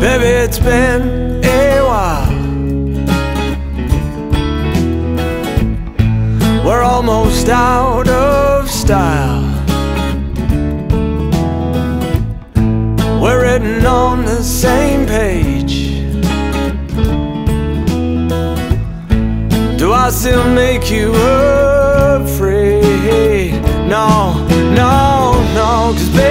Baby, it's been a while. We're almost out of style. We're written on the same page. Do I still make you afraid? No, no, no, cause baby